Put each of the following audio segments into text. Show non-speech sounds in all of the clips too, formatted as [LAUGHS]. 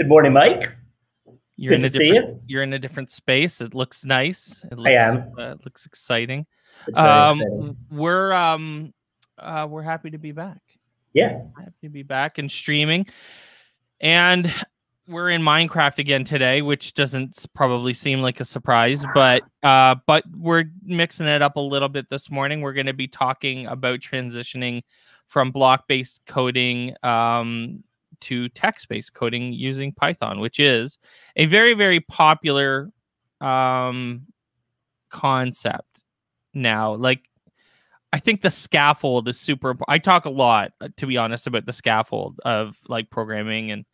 Good morning, Mike. You're Good in a to see different, you. You're in a different space. It looks nice. It looks, I am. Uh, it looks exciting. Um, exciting. we're um, uh, we're happy to be back. Yeah, Happy to be back and streaming, and we're in Minecraft again today, which doesn't probably seem like a surprise, but uh, but we're mixing it up a little bit this morning. We're going to be talking about transitioning from block-based coding um, to text-based coding using Python, which is a very very popular um, concept now. Like I think the scaffold is super. I talk a lot, uh, to be honest, about the scaffold of like programming and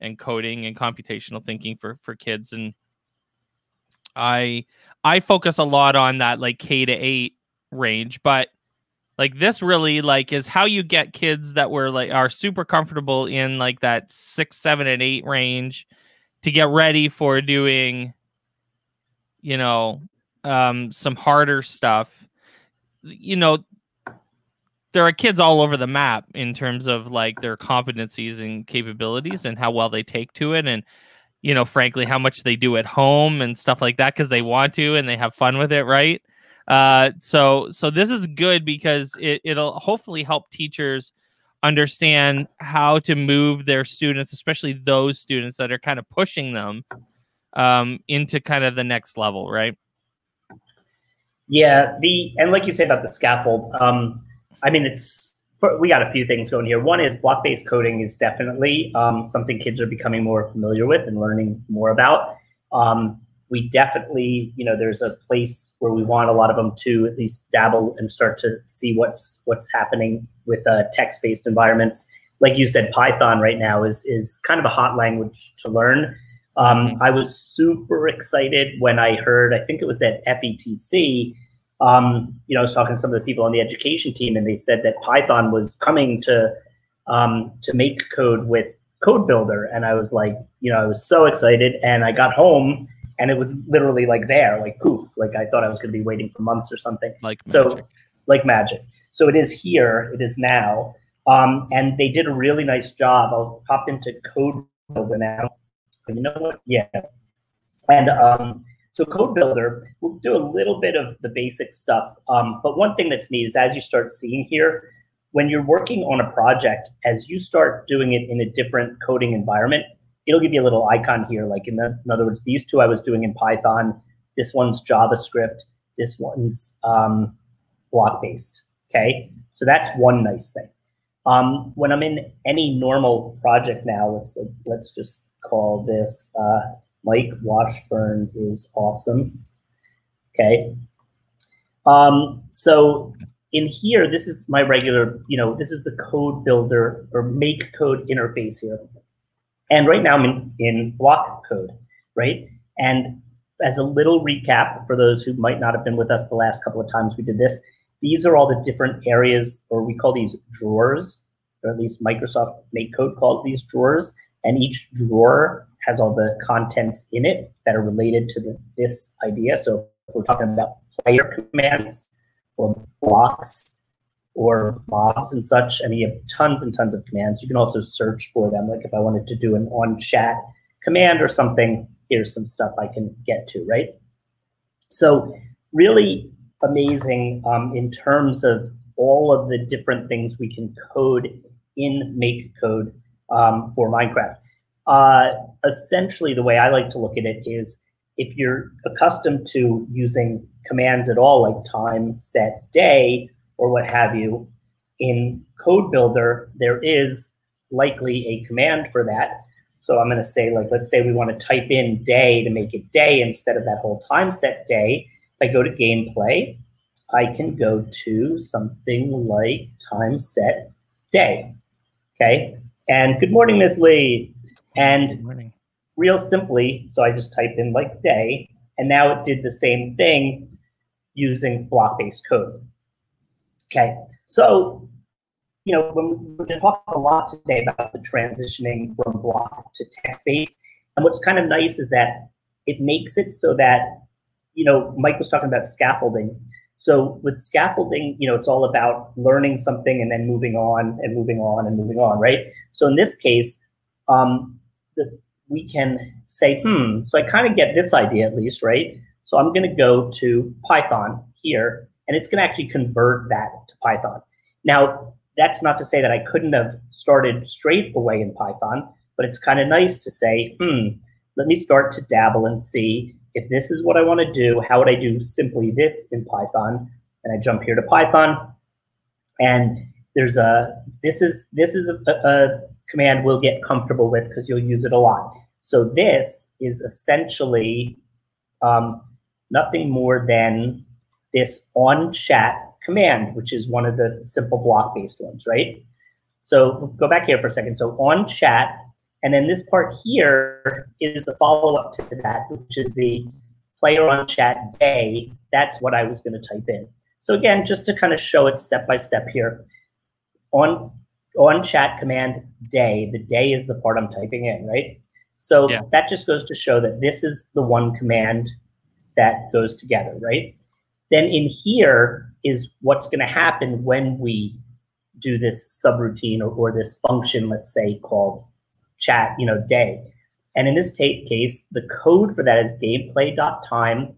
and coding and computational thinking for for kids, and I I focus a lot on that like K to eight range, but like this really like is how you get kids that were like are super comfortable in like that six, seven, and eight range to get ready for doing, you know, um, some harder stuff. You know there are kids all over the map in terms of like their competencies and capabilities and how well they take to it and you know frankly how much they do at home and stuff like that because they want to and they have fun with it right uh so so this is good because it, it'll hopefully help teachers understand how to move their students especially those students that are kind of pushing them um into kind of the next level right yeah. The and like you say about the scaffold, um, I mean, it's we got a few things going here. One is block-based coding is definitely um, something kids are becoming more familiar with and learning more about. Um, we definitely, you know, there's a place where we want a lot of them to at least dabble and start to see what's what's happening with uh, text-based environments. Like you said, Python right now is is kind of a hot language to learn. Um, I was super excited when I heard, I think it was at FETC, um, you know, I was talking to some of the people on the education team, and they said that Python was coming to um, to make code with Code Builder, and I was like, you know, I was so excited, and I got home, and it was literally like there, like poof, like I thought I was going to be waiting for months or something like So- magic. like magic. So it is here, it is now. Um, and they did a really nice job. I'll pop into Code Builder now. You know what? Yeah. And um, so Code Builder, we'll do a little bit of the basic stuff. Um, but one thing that's neat is as you start seeing here, when you're working on a project, as you start doing it in a different coding environment, it'll give you a little icon here. Like in, the, in other words, these two I was doing in Python. This one's JavaScript. This one's um, block based. Okay, so that's one nice thing. Um, when I'm in any normal project now, let's let's just call this uh, Mike Washburn is awesome. Okay. Um, so in here, this is my regular, you know, this is the code builder or make code interface here. And right now I'm in, in block code, right? And as a little recap for those who might not have been with us the last couple of times we did this, these are all the different areas, or we call these drawers, or at least Microsoft Make Code calls these drawers. And each drawer has all the contents in it that are related to the, this idea. So if we're talking about player commands or blocks or mobs and such, I mean, you have tons and tons of commands. You can also search for them. Like if I wanted to do an on chat command or something, here's some stuff I can get to, right? So really amazing um, in terms of all of the different things we can code in Make Code um, for Minecraft. Uh, essentially, the way I like to look at it is if you're accustomed to using commands at all, like time, set, day, or what have you, in Code Builder, there is likely a command for that. So I'm going to say, like, let's say we want to type in day to make it day instead of that whole time set day. If I go to gameplay, I can go to something like time set day. Okay. And good morning, Ms. Lee. And real simply, so I just typed in like day, and now it did the same thing using block-based code. Okay, so you know when we're going to talk a lot today about the transitioning from block to text-based, and what's kind of nice is that it makes it so that you know Mike was talking about scaffolding. So with scaffolding, you know, it's all about learning something and then moving on and moving on and moving on, right? So in this case, um, the, we can say, hmm, so I kind of get this idea at least, right? So I'm going to go to Python here, and it's going to actually convert that to Python. Now, that's not to say that I couldn't have started straight away in Python, but it's kind of nice to say, hmm, let me start to dabble and see if this is what I want to do, how would I do simply this in Python? And I jump here to Python, and there's a this is this is a, a command we'll get comfortable with because you'll use it a lot. So this is essentially um, nothing more than this on chat command, which is one of the simple block based ones, right? So go back here for a second. So on chat, and then this part here is the follow up to that, which is the player on chat day. That's what I was going to type in. So again, just to kind of show it step by step here, on on chat command day, the day is the part I'm typing in, right? So yeah. that just goes to show that this is the one command that goes together, right? Then in here is what's going to happen when we do this subroutine or, or this function, let's say called chat, you know, day. And in this tape case, the code for that is gameplay.time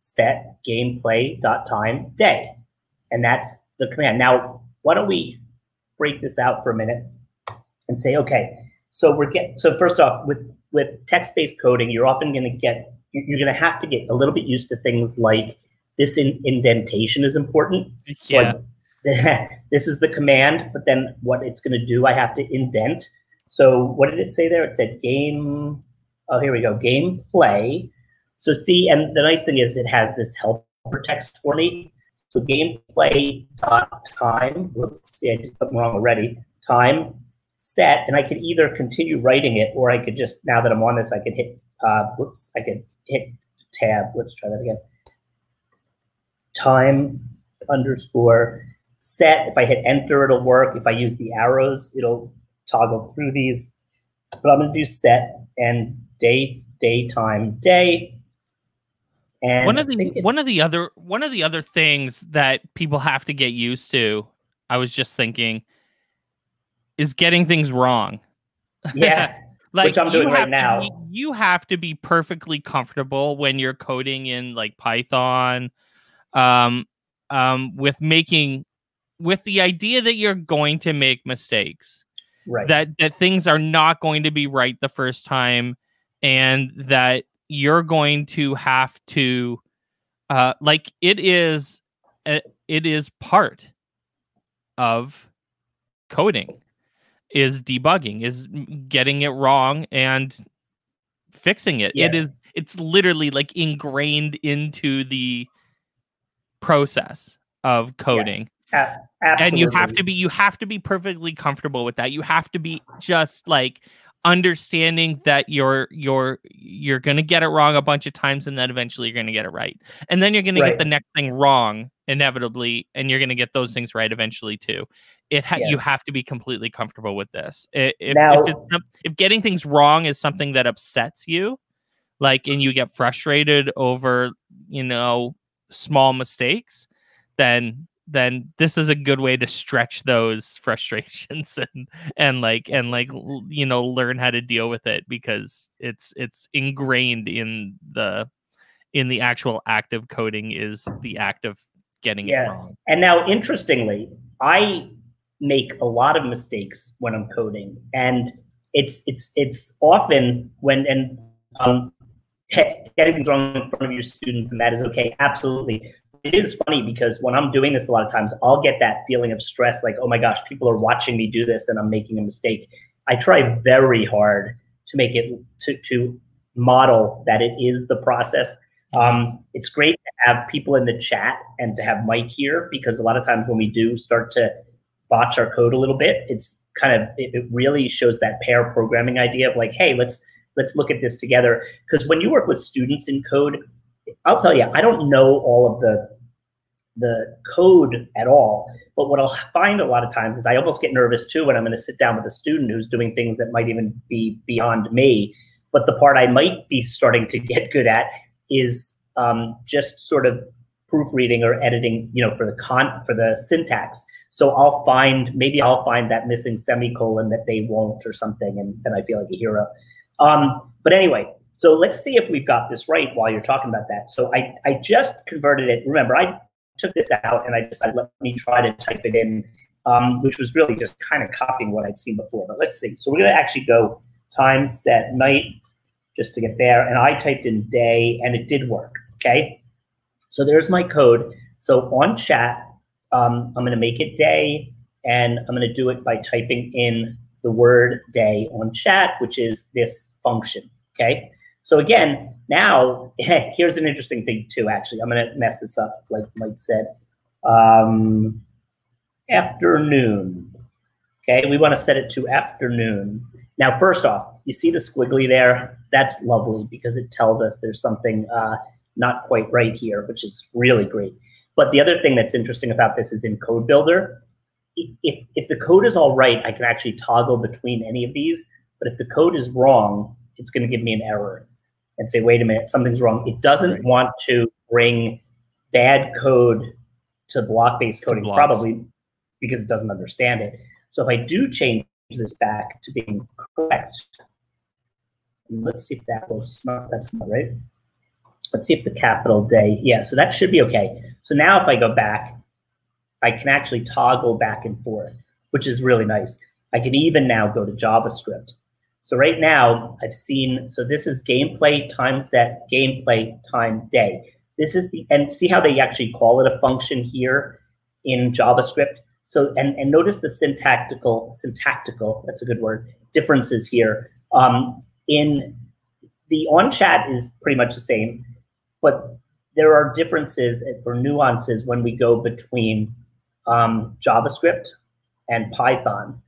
set gameplay.time day. And that's the command. Now, why don't we break this out for a minute and say, okay, so we're getting, so first off, with, with text-based coding, you're often going to get, you're going to have to get a little bit used to things like this in, indentation is important. Yeah. So [LAUGHS] this is the command, but then what it's going to do, I have to indent. So what did it say there? It said game. Oh, here we go. Game play. So see, and the nice thing is it has this helper text for me. So gameplay dot time. Whoops, see, I did something wrong already. Time set, and I could either continue writing it, or I could just now that I'm on this, I could hit. Uh, whoops, I could hit tab. Let's try that again. Time underscore set. If I hit enter, it'll work. If I use the arrows, it'll toggle through these. But I'm going to do set and day, daytime, day. And one of the one of the other one of the other things that people have to get used to, I was just thinking, is getting things wrong. Yeah. [LAUGHS] like Which I'm doing right now. Be, you have to be perfectly comfortable when you're coding in like Python, um, um, with making with the idea that you're going to make mistakes. Right. That that things are not going to be right the first time and that you're going to have to uh like it is uh, it is part of coding is debugging is getting it wrong and fixing it it is it's literally like ingrained into the process of coding yes. And you have to be you have to be perfectly comfortable with that you have to be just like understanding that you're you're you're going to get it wrong a bunch of times and then eventually you're going to get it right and then you're going right. to get the next thing wrong inevitably and you're going to get those things right eventually too it ha- yes. you have to be completely comfortable with this if, now, if, if getting things wrong is something that upsets you like and you get frustrated over you know small mistakes then then this is a good way to stretch those [LAUGHS] frustrations and and like and like you know learn how to deal with it because it's it's ingrained in the in the actual act of coding is the act of getting yeah. it wrong. And now interestingly, I make a lot of mistakes when I'm coding and it's it's it's often when and um getting things wrong in front of your students and that is okay absolutely it is funny because when I'm doing this a lot of times, I'll get that feeling of stress, like, oh my gosh, people are watching me do this and I'm making a mistake. I try very hard to make it to to model that it is the process. Um, it's great to have people in the chat and to have Mike here because a lot of times when we do start to botch our code a little bit, it's kind of it, it really shows that pair programming idea of like, hey, let's let's look at this together. Because when you work with students in code, I'll tell you, I don't know all of the the code at all. But what I'll find a lot of times is I almost get nervous too when I'm going to sit down with a student who's doing things that might even be beyond me. But the part I might be starting to get good at is um, just sort of proofreading or editing, you know, for the con for the syntax. So I'll find maybe I'll find that missing semicolon that they won't or something, and then I feel like a hero. Um, but anyway, so let's see if we've got this right while you're talking about that. So I, I just converted it. Remember, I took this out and I decided let me try to type it in, um, which was really just kind of copying what I'd seen before. But let's see. So we're going to actually go time set night just to get there. And I typed in day and it did work. Okay. So there's my code. So on chat, um, I'm going to make it day and I'm going to do it by typing in the word day on chat, which is this function. Okay. So again, now [LAUGHS] here's an interesting thing too. Actually, I'm going to mess this up, like Mike said. Um, afternoon. Okay, we want to set it to afternoon. Now, first off, you see the squiggly there? That's lovely because it tells us there's something uh, not quite right here, which is really great. But the other thing that's interesting about this is in Code Builder, if, if the code is all right, I can actually toggle between any of these. But if the code is wrong, it's going to give me an error and say, wait a minute, something's wrong. It doesn't right. want to bring bad code to block-based coding, probably because it doesn't understand it. So if I do change this back to being correct, let's see if that works. No, that's not right. Let's see if the capital day, yeah, so that should be okay. So now if I go back, I can actually toggle back and forth, which is really nice. I can even now go to JavaScript. So right now I've seen, so this is gameplay time set, gameplay time day. This is the, and see how they actually call it a function here in JavaScript. So, and, and notice the syntactical, syntactical, that's a good word, differences here. Um, in the on chat is pretty much the same, but there are differences or nuances when we go between um, JavaScript and Python.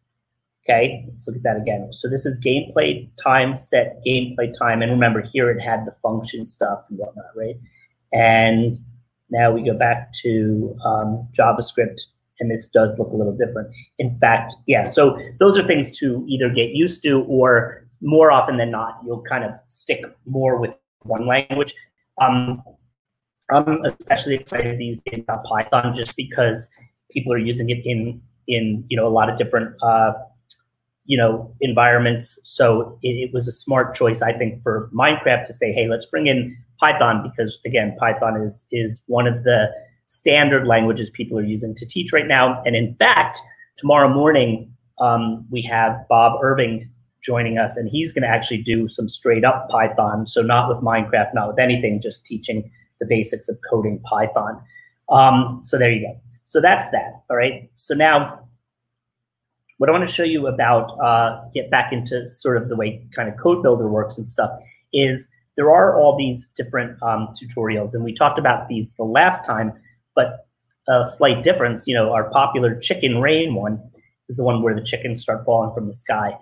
Okay, let's look at that again. So this is gameplay time set gameplay time. And remember here it had the function stuff and whatnot, right? And now we go back to um, JavaScript and this does look a little different. In fact, yeah, so those are things to either get used to or more often than not, you'll kind of stick more with one language. Um, I'm especially excited these days about Python just because people are using it in in you know a lot of different uh, you know environments. So it, it, was a smart choice, I think, for Minecraft to say, hey, let's bring in Python because again, Python is is one of the standard languages people are using to teach right now. And in fact, tomorrow morning um, we have Bob Irving joining us, and he's going to actually do some straight up Python. So not with Minecraft, not with anything, just teaching the basics of coding Python. Um, so there you go. So that's that. All right. So now what I want to show you about, uh, get back into sort of the way kind of code builder works and stuff is there are all these different um, tutorials and we talked about these the last time, but a slight difference, you know, our popular chicken rain one is the one where the chickens start falling from the sky.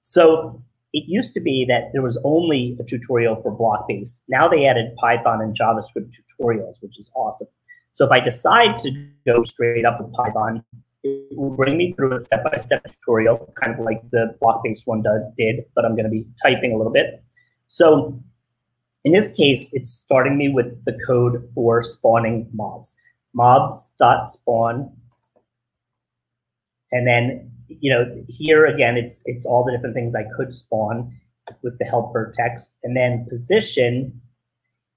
So it used to be that there was only a tutorial for block base. Now they added Python and JavaScript tutorials, which is awesome. So if I decide to go straight up with Python, it will bring me through a step-by-step tutorial, kind of like the block-based one did, but I'm going to be typing a little bit. So in this case, it's starting me with the code for spawning mobs. Mobs.spawn. And then, you know, here again, it's it's all the different things I could spawn with the helper text. And then position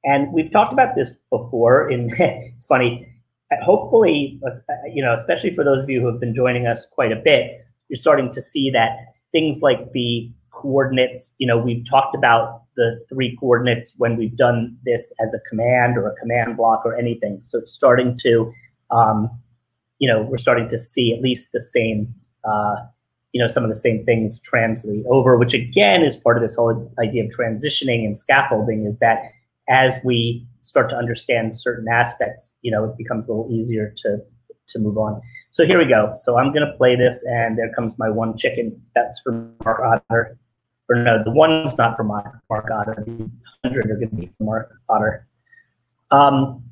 and we've talked about this before. In [LAUGHS] it's funny. Hopefully, uh, you know, especially for those of you who have been joining us quite a bit, you're starting to see that things like the coordinates. You know, we've talked about the three coordinates when we've done this as a command or a command block or anything. So it's starting to, um, you know, we're starting to see at least the same, uh, you know, some of the same things translate over, which again is part of this whole idea of transitioning and scaffolding is that as we start to understand certain aspects, you know, it becomes a little easier to to move on. So here we go. So I'm gonna play this, and there comes my one chicken. That's for Mark Otter. Or no, the one's not for Mark, Mark Otter. The hundred are gonna be for Mark Otter. Um,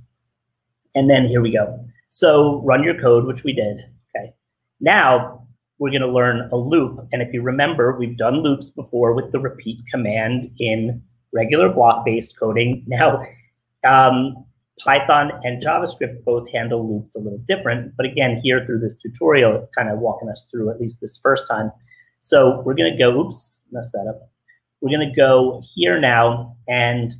and then here we go. So run your code, which we did. Okay. Now we're going to learn a loop. And if you remember, we've done loops before with the repeat command in regular block-based coding. [LAUGHS] Now, um, Python and JavaScript both handle loops a little different, but again, here through this tutorial, it's kind of walking us through at least this first time. So we're going to go, oops, mess that up. we're going to go here now, and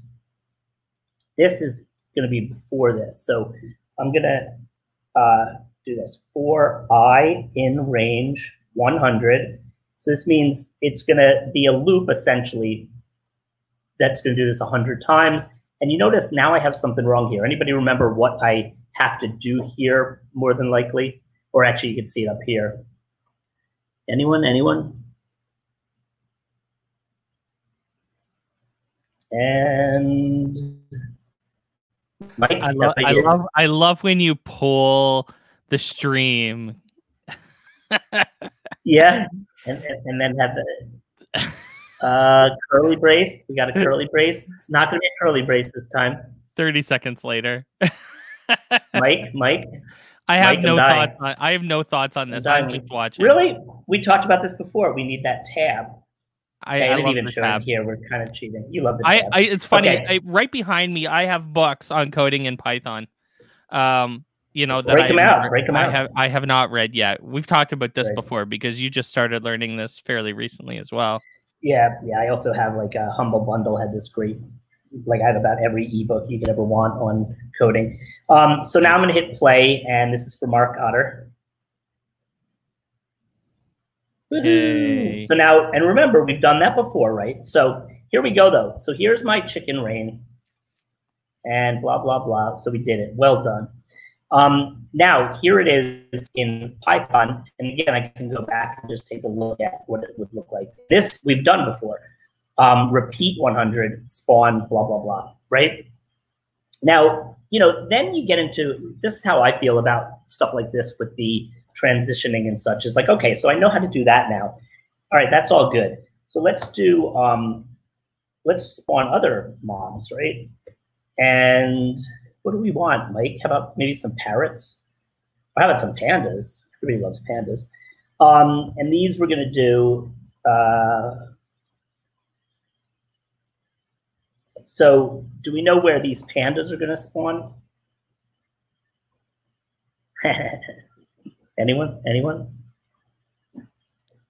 this is going to be before this. So I'm going to uh, do this for i in range 100. So this means it's going to be a loop essentially that's going to do this 100 times. And you notice now I have something wrong here. Anybody remember what I have to do here more than likely? Or actually, you can see it up here. Anyone? Anyone? And Mike, I, lo- I love I love when you pull the stream. [LAUGHS] yeah, and, and, and, then have the [LAUGHS] uh, curly brace. We got a [LAUGHS] curly brace. It's not going to be a curly brace this time. Thirty seconds later. [LAUGHS] Mike, Mike. I have Mike, no thoughts. On, I have no thoughts on this. I'm, I'm just watching. Really? We talked about this before. We need that tab. I, okay, I, I didn't even show tab. it here. We're kind of cheating. You love the I, I it's funny. Okay. I, right behind me, I have books on coding in Python. Um, you know that break I them out. Break them I out. have I have not read yet. We've talked about this right. before because you just started learning this fairly recently as well. Yeah, yeah. I also have like a Humble Bundle had this great, like I have about every ebook you could ever want on coding. Um, so now I'm going to hit play, and this is for Mark Otter. Hey. So now, and remember, we've done that before, right? So here we go, though. So here's my chicken rain, and blah blah blah. So we did it. Well done. Um, now, here it is in Python. And again, I can go back and just take a look at what it would look like. This we've done before. Um, repeat 100, spawn, blah, blah, blah, right? Now, you know, then you get into, this is how I feel about stuff like this with the transitioning and such is like, okay, so I know how to do that now. All right, that's all good. So let's do, um, let's spawn other mobs, right? And what do we want, Mike? How about maybe some parrots? How about some pandas? Everybody loves pandas. Um, and these we're going to do. Uh, so, do we know where these pandas are going to spawn? [LAUGHS] Anyone? Anyone?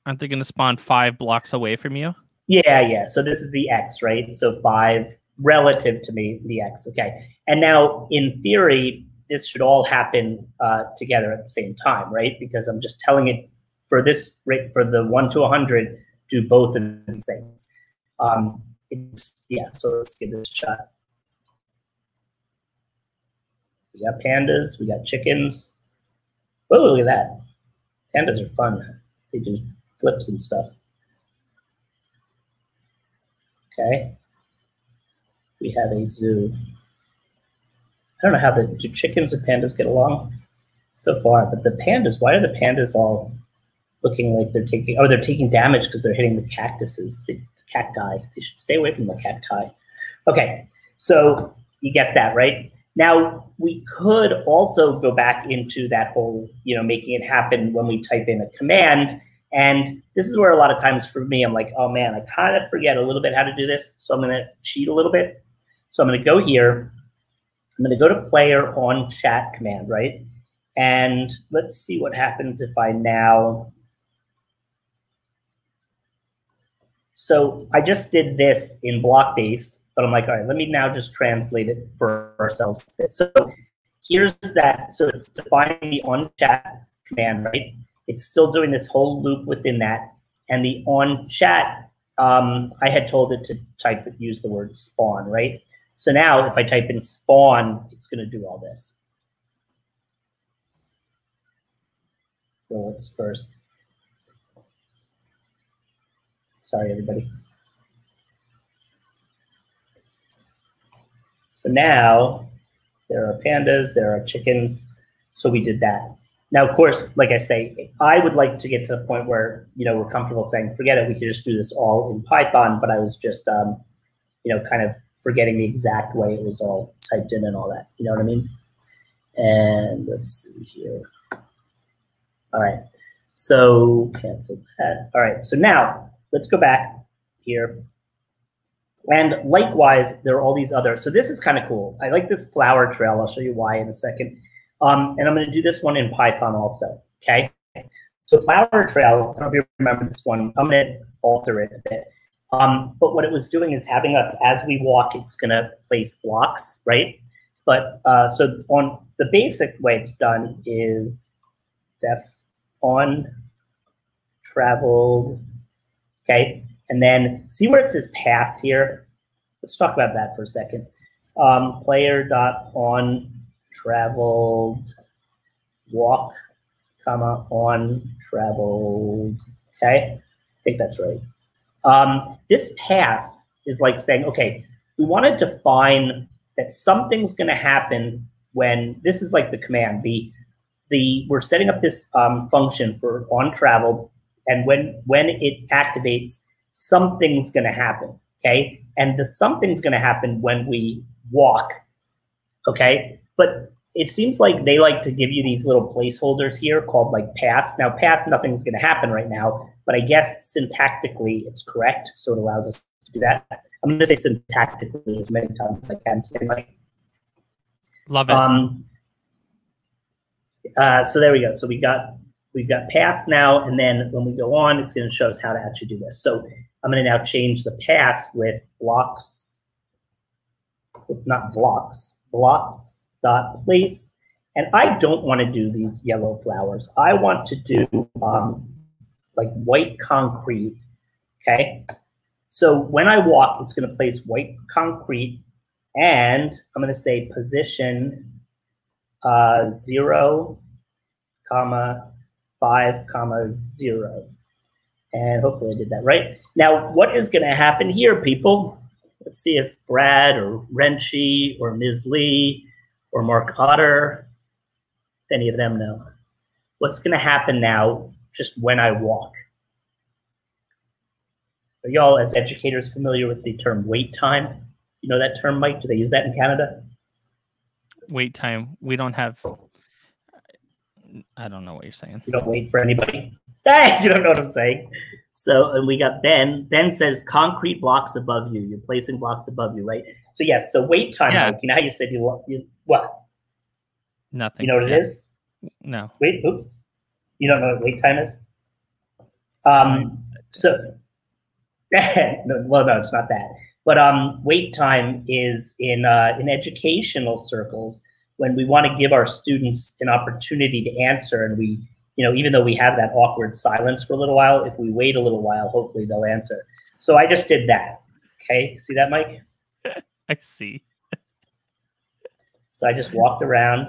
Aren't they going to spawn five blocks away from you? Yeah, yeah. So this is the X, right? So five relative to me, the X. Okay. And now, in theory, this should all happen uh, together at the same time, right? Because I'm just telling it for this rate for the one to 100, do both of these things. Um, yeah, so let's give this a shot. We got pandas, we got chickens. Oh, look at that. Pandas are fun. They do flips and stuff. Okay. We have a zoo. I don't know how the do chickens and pandas get along so far, but the pandas, why are the pandas all looking like they're taking, oh, they're taking damage because they're hitting the cactuses, the cacti. They should stay away from the cacti. Okay, so you get that, right? Now, we could also go back into that whole, you know, making it happen when we type in a command. And this is where a lot of times for me, I'm like, oh man, I kind of forget a little bit how to do this. So I'm going to cheat a little bit. So I'm going to go here I'm going to go to player on chat command, right? And let's see what happens if I now. So I just did this in block based, but I'm like, all right, let me now just translate it for ourselves. So here's that. So it's defining the on chat command, right? It's still doing this whole loop within that. And the on chat, um, I had told it to type, use the word spawn, right? So now if I type in spawn, it's going to do all this. Bullets first. Sorry, everybody. So now there are pandas, there are chickens. So we did that. Now, of course, like I say, I would like to get to the point where, you know, we're comfortable saying, forget it, we could just do this all in Python, but I was just, um, you know, kind of forgetting the exact way it was all typed in and all that. You know what I mean? And let's see here. All right. So cancel that. All right. So now let's go back here. And likewise, there are all these other. So this is kind of cool. I like this flower trail. I'll show you why in a second. Um, and I'm going to do this one in Python also. Okay. So flower trail, I don't know if you remember this one. I'm going to alter it a bit. Um, but what it was doing is having us, as we walk, it's going to place blocks, right? But uh, so on the basic way it's done is def on traveled, okay? And then see where it says pass here? Let's talk about that for a second. Um, player dot on traveled walk, comma, on traveled, okay? I think that's right. Um, this pass is like saying, okay, we want to define that something's going to happen when this is like the command. The the we're setting up this um, function for on traveled, and when when it activates, something's going to happen. Okay, and the something's going to happen when we walk. Okay, but it seems like they like to give you these little placeholders here called like pass. Now, pass, nothing's going to happen right now, but I guess syntactically it's correct, so it allows us to do that. I'm going to say syntactically as many times as I can today, Mike. Love it. Um, uh, so there we go. So we got we've got pass now, and then when we go on, it's going to show us how to actually do this. So I'm going to now change the pass with blocks, with not blocks, blocks dot place. And I don't want to do these yellow flowers. I want to do um, like white concrete. Okay. So when I walk, it's going to place white concrete and I'm going to say position uh, zero, comma, five, comma, zero. And hopefully I did that right. Now, what is going to happen here, people? Let's see if Brad or Renchi or Ms. Lee or Mark Otter, if any of them know. What's going to happen now just when I walk? Are y'all, as educators, familiar with the term wait time? You know that term, Mike? Do they use that in Canada? Wait time. We don't have. I don't know what you're saying. You don't wait for anybody. [LAUGHS] you don't know what I'm saying. So, and we got Ben. Ben says concrete blocks above you. You're placing blocks above you, right? So yes. So wait time. Yeah. Mike, you know how you said you, you what? Nothing. You know what Yeah. it is? No. Wait, oops. You don't know what wait time is? Um, so, no, [LAUGHS] well, no, it's not that. But um, wait time is in uh, in educational circles when we want to give our students an opportunity to answer, and we, you know, even though we have that awkward silence for a little while, if we wait a little while, hopefully they'll answer. So I just did that. Okay, see that, Mike? [LAUGHS] I see. So I just walked around.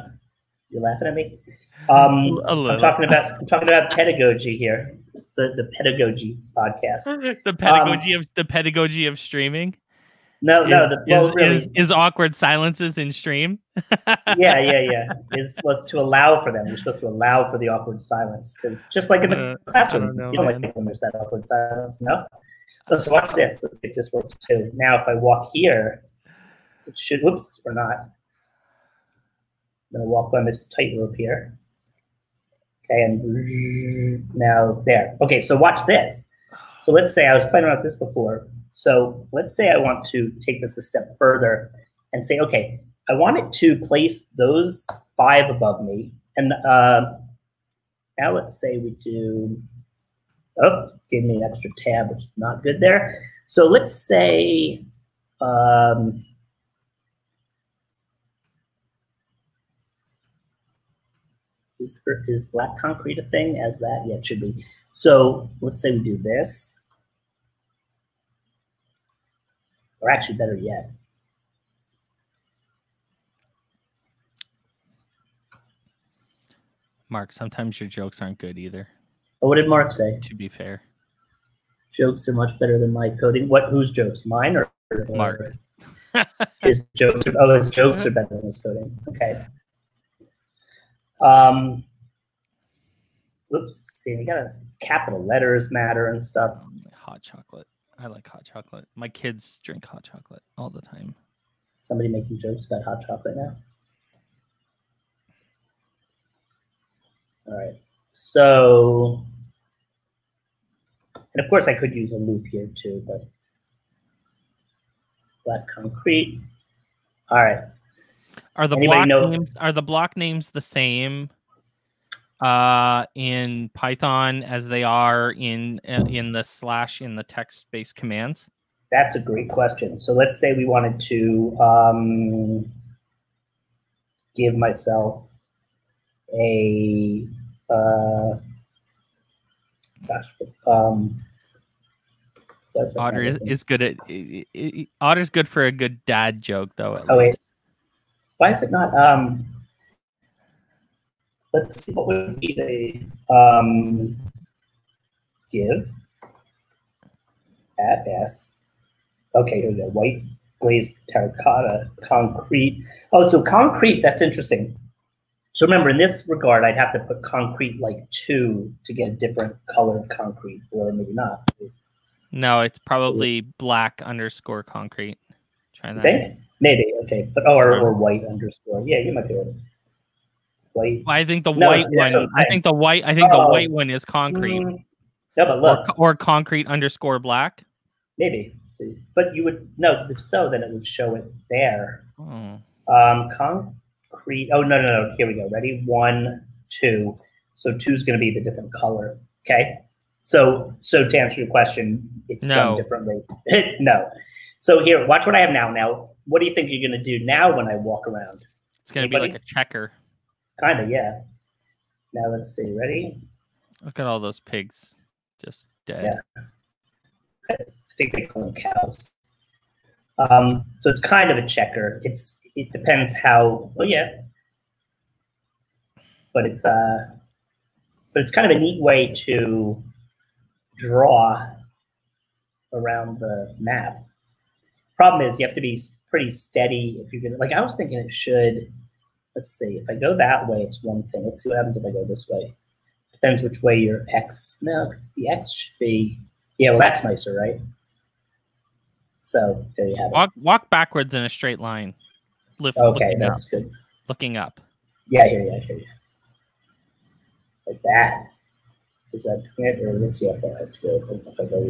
You're laughing at me. Um. I'm talking about I'm talking about pedagogy here. Is the, the pedagogy podcast. [LAUGHS] the pedagogy of the pedagogy of streaming No, no, is, the, well, is, really, is, is awkward silences in stream. [LAUGHS] yeah, yeah, yeah. [LAUGHS] Is was to allow for them. You're supposed to allow for the awkward silence because just like in the Uh, classroom, don't know, you don't man. like when there's that awkward silence. No. So watch this. Let's see if this works too. Now, if I walk here, it should. Whoops, or not. I'm gonna walk on this tightrope here. Okay, and now there. Okay, so watch this. So let's say I was playing around with this before. So let's say I want to take this a step further and say, okay, I want it to place those five above me. And uh, now let's say we do, oh, gave me an extra tab, which is not good there. So let's say, um, is, is black concrete a thing as that? Yeah, it should be. So let's say we do this. Or actually, better yet, Mark, sometimes your jokes aren't good either. oh, what did Mark say? To be fair, Jokes are much better than my coding. What? Whose jokes? Mine or, Mark. his jokes? Are, oh, his jokes are better than his coding. Okay. Um. Oops. See, we got to capital letters matter and stuff. hot chocolate. I like hot chocolate. My kids drink hot chocolate all the time. Somebody making jokes about hot chocolate now. All right. So, and of course, I could use a loop here too, but black concrete. All right. Are the Anybody block know- names are the block names the same uh in Python as they are in uh, in the slash in the text based commands? That's a great question. So let's say we wanted to um, give myself a uh, gosh, um, Otter is, is good at Otter's good for a good dad joke though. at Oh least. Why is it not? Um, let's see what would be the um, give at s. Okay, here we go. White glazed terracotta concrete. Oh, so concrete. That's interesting. So remember, in this regard, I'd have to put concrete like two to get a different color of concrete, or maybe not. No, it's probably black underscore concrete. Try that. think? Maybe. Okay, but oh, or, or white underscore. Yeah, you might be right. White. I think the No, white one. what I'm I saying. think the white. I think the Oh. white one is concrete, Mm, no, but or, look, co- or concrete underscore black. maybe. See, but you would no, because if so, then it would show it there. Oh. Um, concrete. Oh no, no, no. Here we go. Ready? One, two. So two is going to be the different color. Okay. So, so to answer your question, it's No. done differently. [LAUGHS] no. So here, watch what I have now. Now, what do you think you're going to do now when I walk around? It's gonna be like a checker. Kind of, yeah. Now let's see. Ready? Look at all those pigs, just dead. Yeah. I think they call them cows. Um, so it's kind of a checker. It's it depends how. Well, yeah, but it's uh, but it's kind of a neat way to draw around the map. Problem is, you have to be pretty steady if you're gonna. Like I was thinking, it should. Let's see. If I go that way, it's one thing. Let's see what happens if I go this way. Depends which way your x. No, because the x should be. Yeah, well, that's nicer, right? So there you have it. Walk walk backwards in a straight line. Lift, Okay, looking up. that's good. Looking up. Yeah, I hear you. I hear you. Like that. Is that? Or let's see how far I have to go. If I go.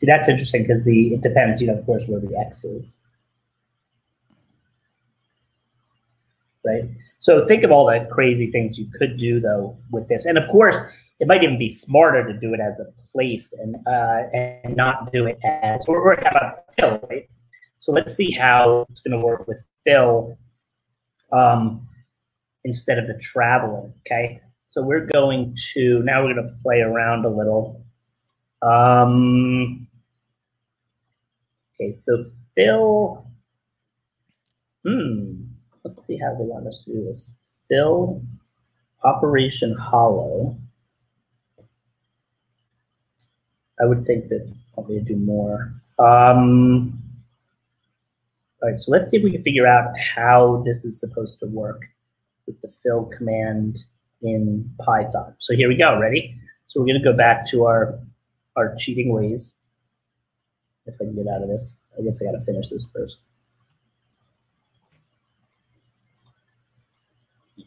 See, that's interesting because the it depends, you know, of course, where the x is. Right. So think of all the crazy things you could do though with this, and of course, it might even be smarter to do it as a place and uh, and not do it as fill, right? So let's see how it's going to work with fill um, instead of the traveling. Okay. So we're going to now we're going to play around a little. Um, okay. So fill. Hmm. Let's see how they want us to do this. Fill Operation Hollow. I would think that probably do more. Um, all right, so let's see if we can figure out how this is supposed to work with the fill command in Python. So here we go, ready? So we're gonna go back to our, our cheating ways. If I can get out of this, I guess I gotta finish this first.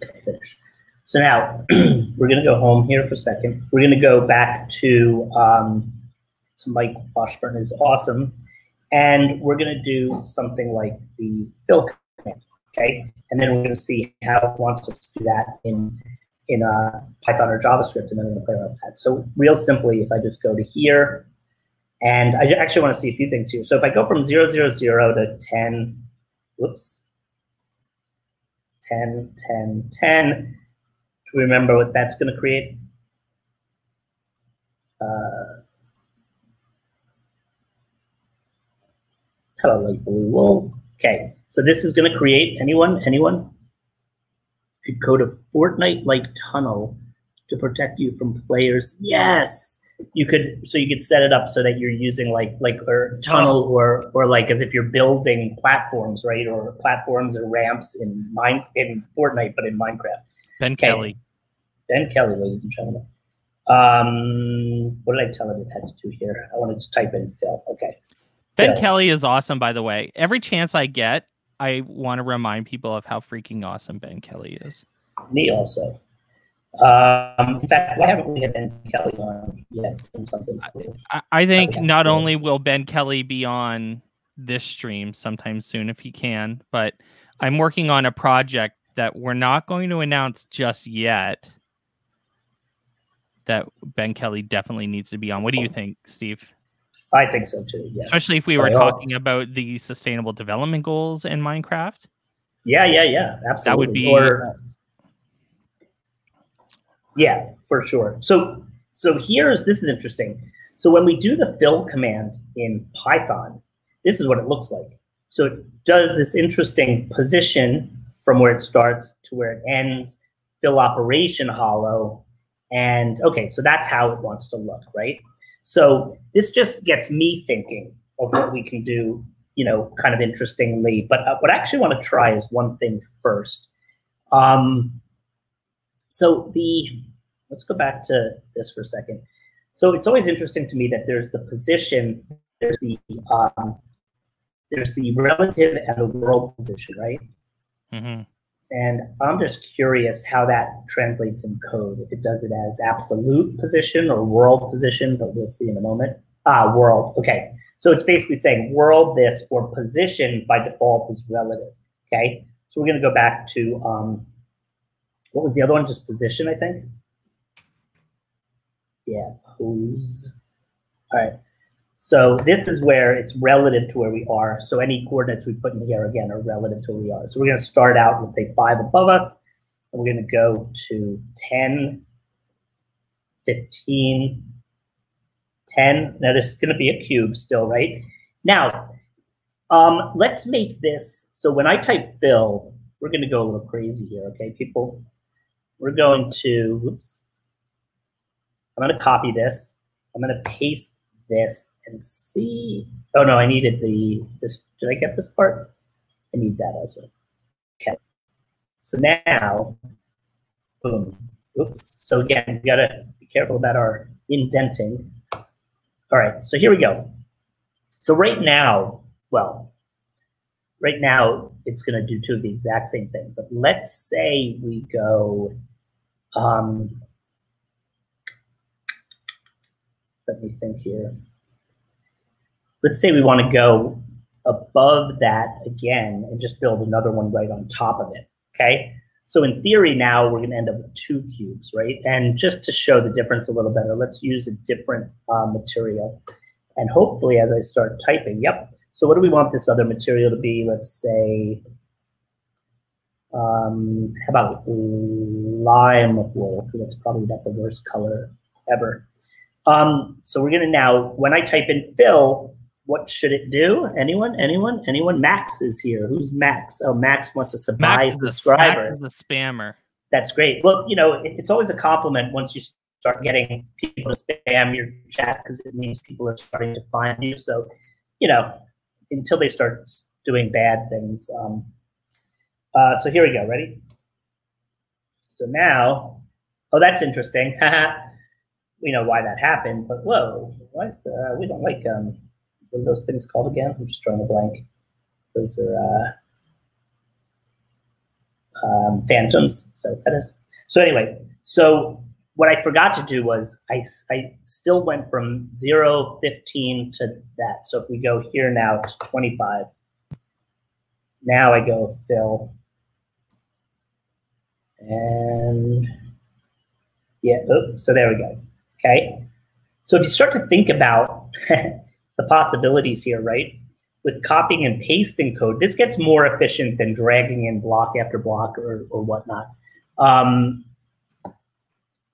Okay, finish. So now [CLEARS THROAT] we're gonna go home here for a second. We're gonna go back to, um, to Mike Washburn is awesome. And we're going to do something like the fill command, okay? And then we're going to see how it wants us to do that in in uh, Python or JavaScript, and then we're going to play around with that. So real simply, if I just go to here, and I actually want to see a few things here. So if I go from 000 to 10, whoops, 10, 10, 10, do we remember what that's going to create? Uh, Hello, light blue wool. Okay, so this is going to create anyone? Anyone? Could code a Fortnite-like tunnel to protect you from players. Yes, you could. So you could set it up so that you're using like like or tunnel or or like as if you're building platforms, right? Or platforms or ramps in mine in Fortnite, but in Minecraft. Ben. Kelly. Ben Kelly, ladies and gentlemen. Um, what did I tell it it had to do here? I want to just type in fill. Okay. Ben Phil. Kelly is awesome, by the way. Every chance I get, I want to remind people of how freaking awesome Ben Kelly is. Me also. Um, in fact, why haven't we had Ben Kelly on yet? Doing something cool. I, I think Okay. not only will Ben Kelly be on this stream sometime soon if he can, but I'm working on a project that we're not going to announce just yet. that Ben Kelly definitely needs to be on. What do you think, Steve? I think so too. Yes. Especially if we were talking about the sustainable development goals in Minecraft. Yeah, yeah, yeah. Absolutely. That would be. Or, yeah, for sure. So, so here's this is interesting. So when we do the fill command in Python, this is what it looks like. So it does this interesting position from where it starts to where it ends, fill operation hollow, and okay, so that's how it wants to look, right? So this just gets me thinking of what we can do, you know, kind of interestingly. But uh, what I actually want to try is one thing first. Um, so the let's go back to this for a second. So it's always interesting to me that there's the position, there's the um, there's the relative and the world position, right? Mm-hmm. And I'm just curious how that translates in code. If it does it as absolute position or world position, but we'll see in a moment. Ah, world. Okay. So it's basically saying world this or position by default is relative. Okay. So we're going to go back to um, what was the other one? Just position, I think. Yeah, pose. All right. So this is where it's relative to where we are. So any coordinates we put in here, again, are relative to where we are. So we're going to start out, let's say 5 above us, and we're going to go to 10, 15, 10. Now this is going to be a cube still, right? Now, um, let's make this, so when I type fill, we're going to go a little crazy here, okay, people? We're going to, oops, I'm going to copy this. I'm going to paste this and see. Oh no, I needed the this. Did I get this part? I need that also. Okay. So now, boom. Oops. So again, we gotta be careful about our indenting. All right. So here we go. So right now, well, right now it's going to do two of the exact same thing. But let's say we go. Um, let me think here. Let's say we want to go above that again and just build another one right on top of it, okay? So in theory now we're going to end up with two cubes, right? And just to show the difference a little better, let's use a different uh, material. And hopefully as I start typing, yep. So what do we want this other material to be? Let's say, um, how about lime wool? Because that's probably not the worst color ever. Um, so we're gonna now, when I type in fill, what should it do? Anyone? Anyone? Anyone? Max is here. Who's Max? Oh, Max wants us to Max buy a subscriber. Max is a spammer. That's great. Well, you know, it, it's always a compliment once you start getting people to spam your chat because it means people are starting to find you. So, you know, until they start doing bad things. Um, uh, so here we go. Ready? So now, oh, that's interesting. [LAUGHS] we know why that happened, but whoa, why is the uh, we don't like um what are those things called again? I'm just drawing a blank. Those are uh, um, phantoms. So that is. So anyway, so what I forgot to do was I, I still went from 0, 15 to that. So if we go here now it's 25, now I go fill. And yeah, oh, so there we go. Okay. So if you start to think about [LAUGHS] the possibilities here, right? With copying and pasting code, this gets more efficient than dragging in block after block or, or whatnot. Um,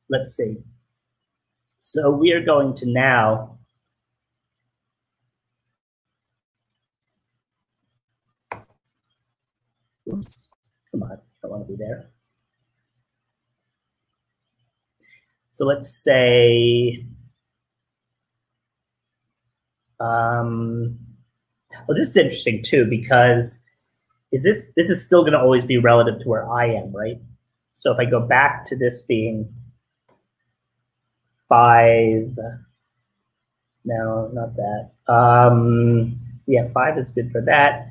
let's see. So we are going to now Oops, come on, I don't want to be there. So let's say, um, well, this is interesting too, because is this, this is still going to always be relative to where I am, right? So if I go back to this being five, no, not that. Um, yeah, five is good for that.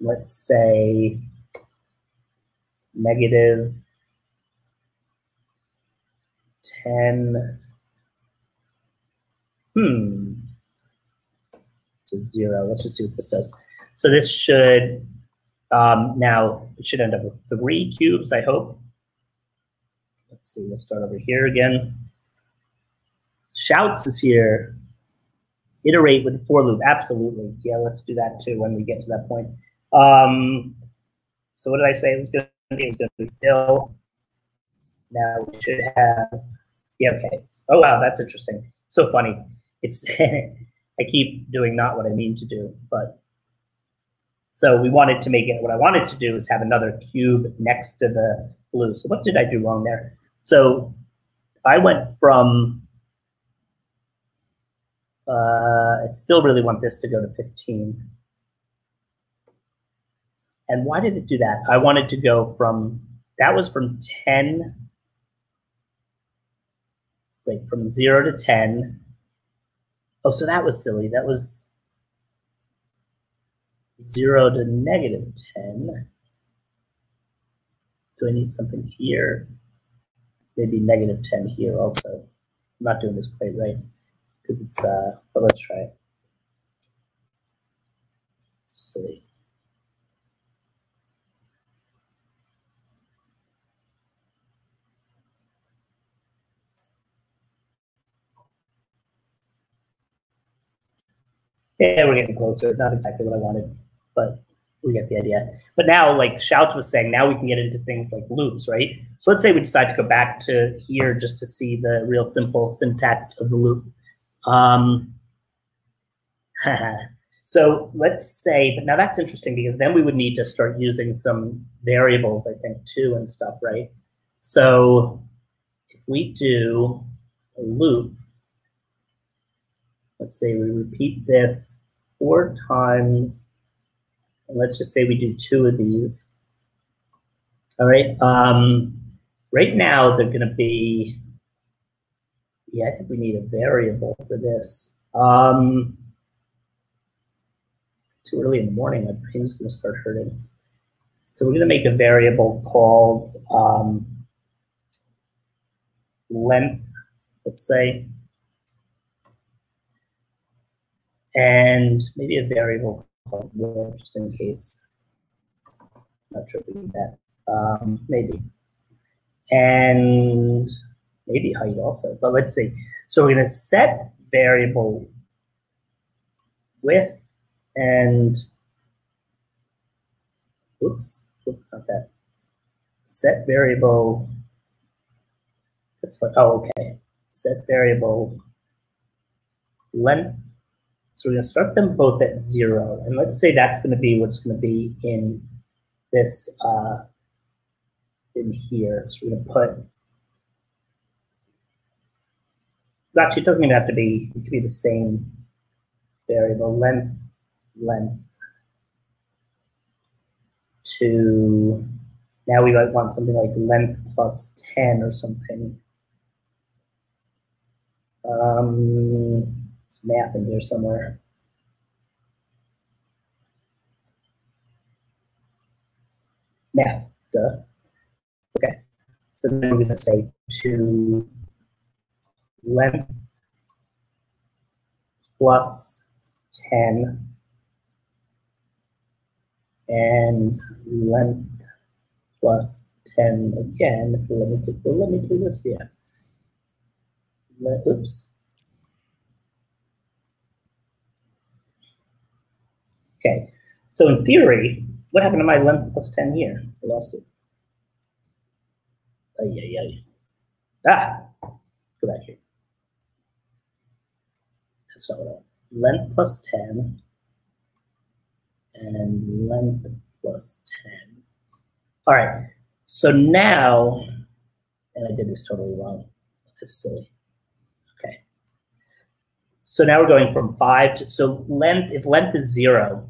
Let's say negative 10, hmm, to zero. Let's just see what this does. So this should, um, now it should end up with three cubes, I hope. Let's see, let's start over here again. Shouts is here. Iterate with for loop. Absolutely. Yeah, let's do that too when we get to that point. Um, so what did I say? It was going to be, it was going to be fill. Now we should have, yeah, okay. Oh, wow, that's interesting. So funny. It's, [LAUGHS] I keep doing not what I mean to do, but so we wanted to make it, what I wanted to do is have another cube next to the blue. So what did I do wrong there? So I went from, uh, I still really want this to go to 15. And why did it do that? I wanted to go from, that was from 10, like from zero to 10. Oh, so that was silly. That was zero to negative 10. Do I need something here? Maybe negative 10 here also. I'm not doing this quite right because it's, uh, but let's try it. See. Yeah, we're getting closer. Not exactly what I wanted, but we get the idea. But now, like Shouts was saying, now we can get into things like loops, right? So let's say we decide to go back to here just to see the real simple syntax of the loop. Um, [LAUGHS] so let's say, but now that's interesting because then we would need to start using some variables, I think, too, and stuff, right? So if we do a loop, let's say we repeat this four times, and let's just say we do two of these. All right, um, right now they're gonna be, yeah, I think we need a variable for this. Um, it's too early in the morning, my brain's gonna start hurting. So we're gonna make a variable called um, length, let's say, and maybe a variable called just in case. Not sure if that. Um, maybe. And maybe height also, but let's see. So we're going to set variable width and, oops, not that. Set variable, that's fine. Oh, okay. Set variable length so we're going to start them both at zero. And let's say that's going to be what's going to be in this, uh, in here. So we're going to put, actually it doesn't even have to be, it could be the same variable, length, length to, now we might want something like length plus 10 or something. Um, math in here somewhere. Math, duh. Okay. So then we're going to say to length plus 10 and length plus 10 again. Let me do, let me do this, here. Let, oops. Okay, so in theory, what happened to my length plus 10 here? I lost it. Oh, yeah, yeah. Ah, go back here. I Length plus 10 and length plus 10. All right, so now, and I did this totally wrong. That's silly. Okay. So now we're going from five to, so length, if length is zero,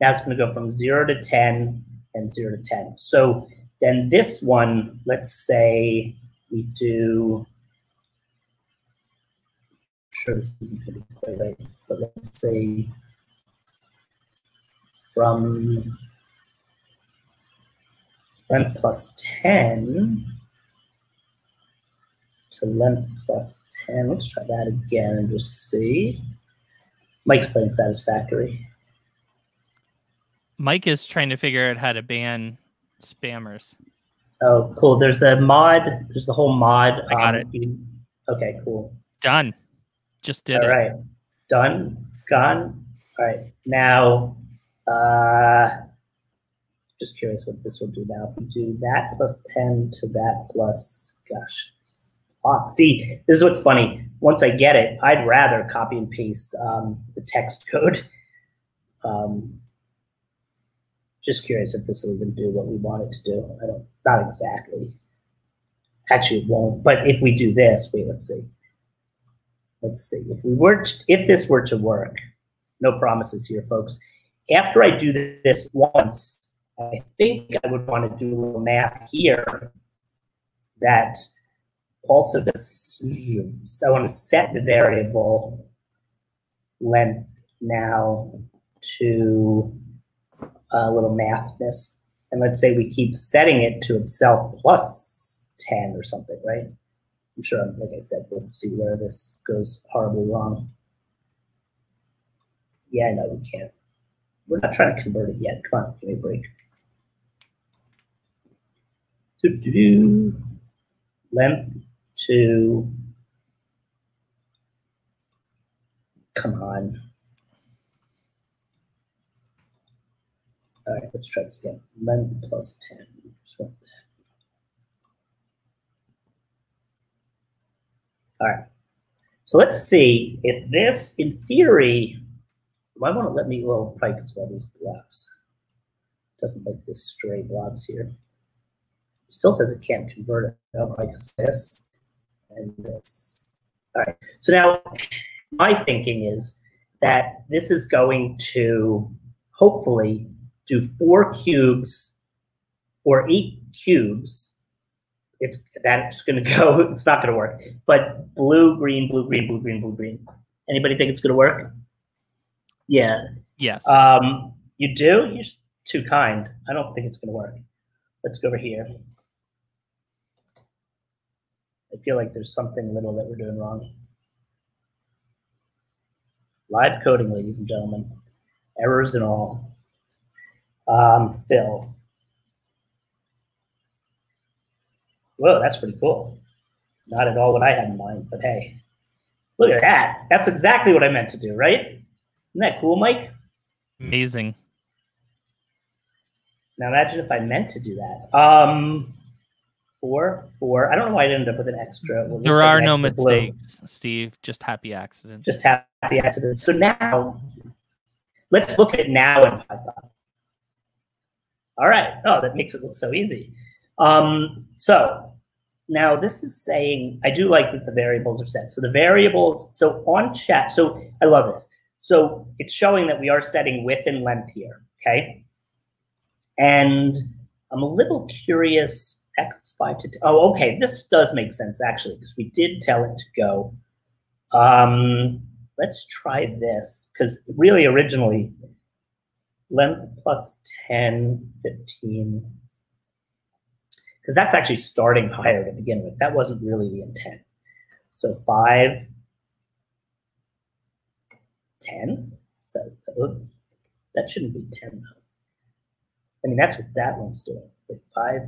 now it's going to go from zero to 10 and zero to 10. So then this one, let's say we do, sure this isn't going to be quite right, but let's say from length plus 10 to length plus 10. Let's try that again and just see. Mike's playing Satisfactory. Mike is trying to figure out how to ban spammers. Oh, cool. There's the mod. There's the whole mod. I got um, it. Okay, cool. Done. Just did All it. right. Done. Gone. All right. Now, uh, just curious what this will do now. If we do that plus 10 to that plus, gosh. Ah, see, this is what's funny. Once I get it, I'd rather copy and paste um, the text code. [LAUGHS] Um, just curious if this will even do what we want it to do. I don't, not exactly. Actually, it won't. But if we do this, wait, let's see let's see. If we were to, if this were to work no promises here folks. After i do this once i think i would want to do a little math here that also does so i want to set the variable length now to uh, a little mathness. And let's say we keep setting it to itself plus 10 or something right I'm sure, like I said, we'll see where this goes horribly wrong. Yeah, no, we can't. We're not trying to convert it yet. Come on, give me a break. Do, do, do. Length to. Come on. All right, let's try this again. Length plus 10. Just want that. All right. So let's see if this, in theory, might want to let me roll pike as well, these blocks. Doesn't like this stray blocks here. It still says it can't convert it. No, is this and this. All right. So now my thinking is that this is going to hopefully do four cubes or eight cubes it's that's going [LAUGHS] to go. It's not going to work. But blue, green, blue, green, blue, green, blue, green. Anybody think it's going to work? Yeah. Yes. Um, you do. You're too kind. I don't think it's going to work. Let's go over here. I feel like there's something little that we're doing wrong. Live coding, ladies and gentlemen. Errors and all. Um, fill. Whoa, that's pretty cool. Not at all what I had in mind, but hey, look at that. That's exactly what I meant to do, right? Isn't that cool, Mike? Amazing. Now imagine if I meant to do that. Um, four, four. I don't know why I ended up with an extra. Well, there are no mistakes, blue. Steve. Just happy accidents. Just happy accidents. So now, let's look at it now in Python. All right. Oh, that makes it look so easy. Um, so now this is saying, I do like that the variables are set. So the variables, so on chat, so I love this. So it's showing that we are setting width and length here, okay? And I'm a little curious, X 5 to, oh, okay, this does make sense actually, because we did tell it to go. Um, let's try this, because really originally, length plus 10, 15, because that's actually starting higher to begin with. That wasn't really the intent. So 5, 10. So that shouldn't be 10 though. I mean, that's what that one's doing. Wait, 5.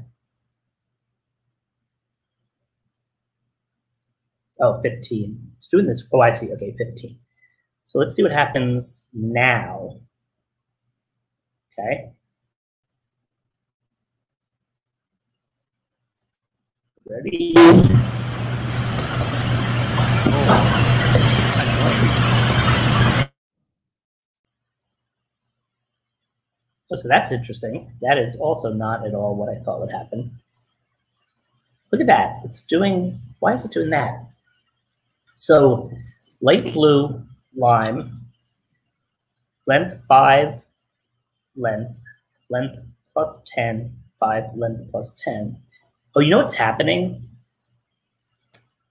Oh, 15. It's doing this. Oh, I see. Okay, 15. So let's see what happens now. Okay. Ready? Oh, so that's interesting. That is also not at all what I thought would happen. Look at that. It's doing, why is it doing that? So light blue, lime, length 5, length, length plus 10, 5, length plus 10. Oh, you know what's happening?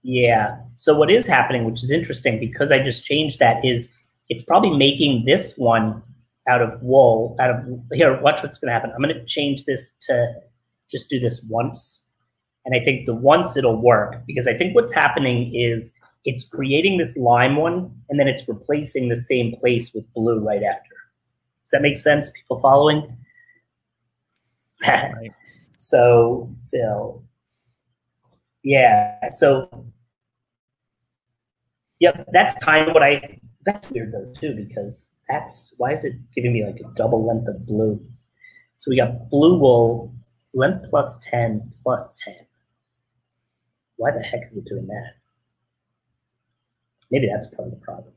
Yeah. So what is happening, which is interesting because I just changed that, is it's probably making this one out of wool, out of here, watch what's gonna happen. I'm gonna change this to just do this once. And I think the once it'll work because I think what's happening is it's creating this lime one and then it's replacing the same place with blue right after. Does that make sense? People following? [LAUGHS] right. So Phil, yeah. So Yep, that's kind of what I. That's weird though too because that's why is it giving me like a double length of blue? So we got blue wool length plus ten plus ten. Why the heck is it doing that? Maybe that's part of the problem.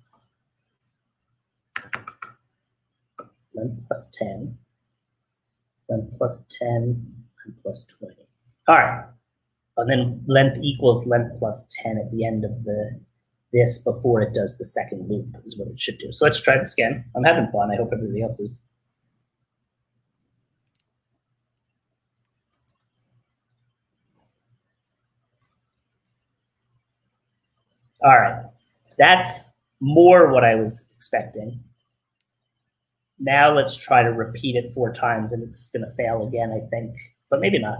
Length plus ten, length plus ten, plus twenty. All right, and then length equals length plus ten at the end of the this before it does the second loop is what it should do. So let's try this again. I'm having fun. I hope everybody else is. All right, that's more what I was expecting. Now let's try to repeat it four times and it's gonna fail again, I think, but maybe not.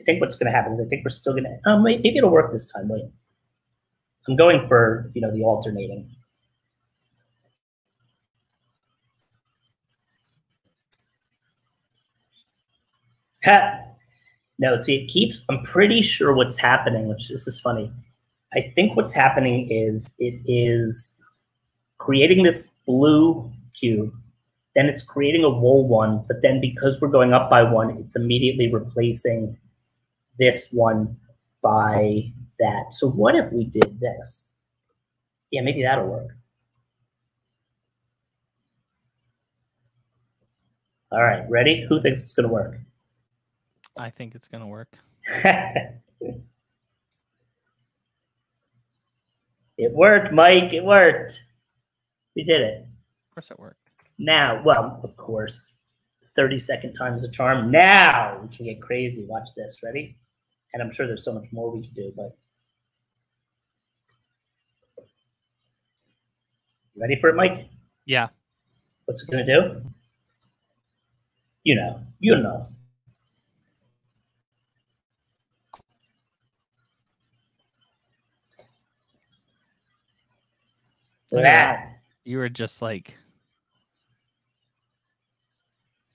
I think what's gonna happen is I think we're still gonna, um, maybe it'll work this time. I'm going for, you know, the alternating. Ha! No, see, it keeps, I'm pretty sure what's happening, which this is funny. I think what's happening is it is creating this blue cube, then it's creating a wool one, but then because we're going up by one, it's immediately replacing this one by that. So what if we did this? Yeah, maybe that'll work. All right, ready? Who thinks it's going to work? I think it's going to work. [LAUGHS] it worked, Mike. It worked. We did it. Of course it worked. Now, well, of course, 30 second times the charm. Now we can get crazy. Watch this. Ready? And I'm sure there's so much more we can do, but ready for it, Mike? Yeah. What's it gonna do? You know, you know. Look that. You were just like,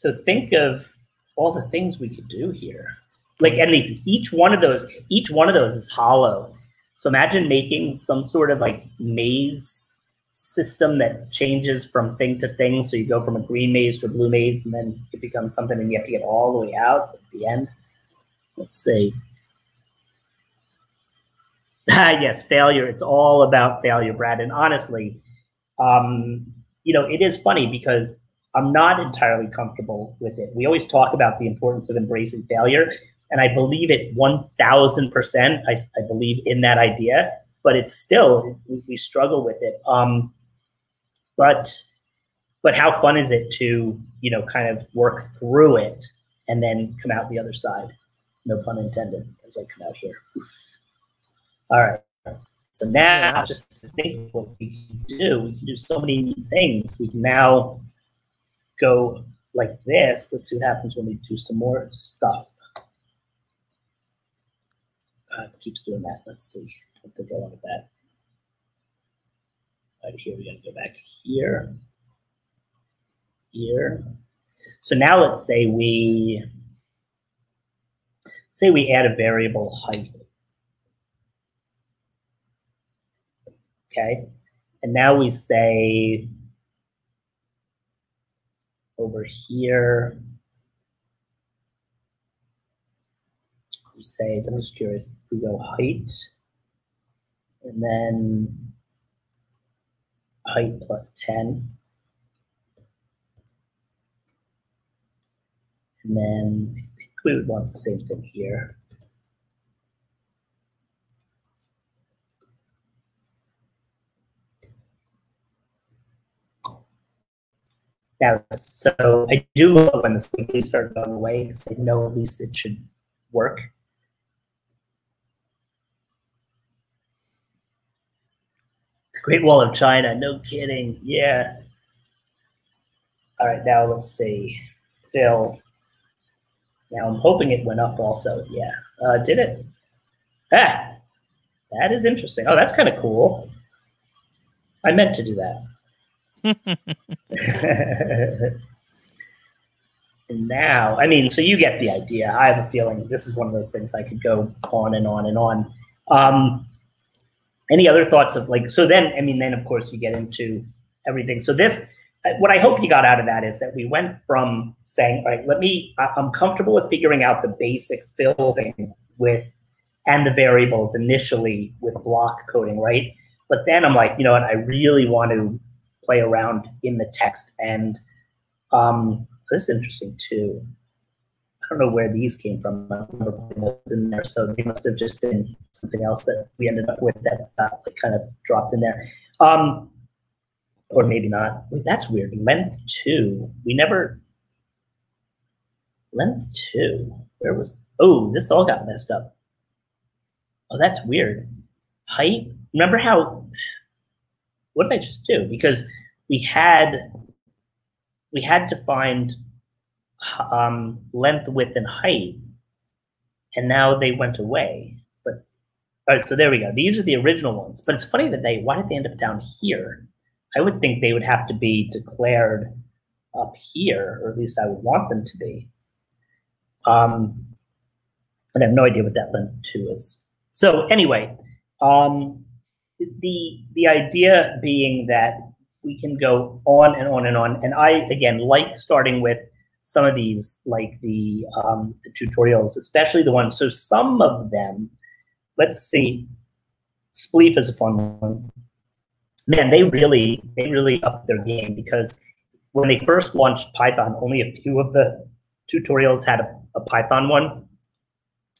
So think of all the things we could do here. Like, and the, each one of those, each one of those is hollow. So imagine making some sort of like maze system that changes from thing to thing. So you go from a green maze to a blue maze, and then it becomes something, and you have to get all the way out at the end. Let's see. Ah, [LAUGHS] yes, failure. It's all about failure, Brad. And honestly, um, you know, it is funny because I'm not entirely comfortable with it. We always talk about the importance of embracing failure, and I believe it 1000%. I, I believe in that idea, but it's still, we, we struggle with it. Um, but, but how fun is it to, you know, kind of work through it and then come out the other side? No pun intended as I come out here. All right. So now, just think what we can do, we can do so many things. We can now go like this. Let's see what happens when we do some more stuff. Uh, keeps doing that. Let's see they go on with that. Right here, we got to go back here, here. So now let's say we say we add a variable height. Okay, and now we say over here. We say, I'm just curious, if we go height, and then height plus 10. And then I think we would want the same thing here. Now, so I do love when the squiggly start going away because I know at least it should work. The Great Wall of China, no kidding. Yeah. All right, now let's see. Fill. Now I'm hoping it went up also. Yeah. Uh, did it? Ah, that is interesting. Oh, that's kind of cool. I meant to do that. [LAUGHS] now, I mean, so you get the idea. I have a feeling this is one of those things I could go on and on and on. Um, any other thoughts of like, so then, I mean, then of course you get into everything. So this, uh, what I hope you got out of that is that we went from saying, all right, let me, I'm comfortable with figuring out the basic fill thing with, and the variables initially with block coding, right? But then I'm like, you know what, I really want to play around in the text. And um, this is interesting too. I don't know where these came from. I remember putting those in there, so they must have just been something else that we ended up with that uh, kind of dropped in there. Um, or maybe not. Wait, that's weird. Length two. We never. Length two. Where was? Oh, this all got messed up. Oh, that's weird. Height. Remember how? What did I just do? Because we had we had to find um, length, width, and height, and now they went away. But all right, so there we go. These are the original ones. But it's funny that they why did they end up down here? I would think they would have to be declared up here, or at least I would want them to be. Um, I have no idea what that length two is. So anyway, um, the the idea being that we can go on and on and on. And I again like starting with some of these, like the, um, the tutorials, especially the ones. So some of them, let's see, Spleef is a fun one man, they really they really upped their game because when they first launched Python, only a few of the tutorials had a, a Python one.